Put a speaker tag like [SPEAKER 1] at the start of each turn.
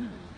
[SPEAKER 1] Mm-hmm.